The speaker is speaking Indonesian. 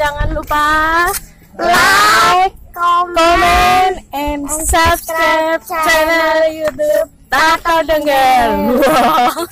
Jangan lupa like, comment, and subscribe channel YouTube Tato Dengel. Wow.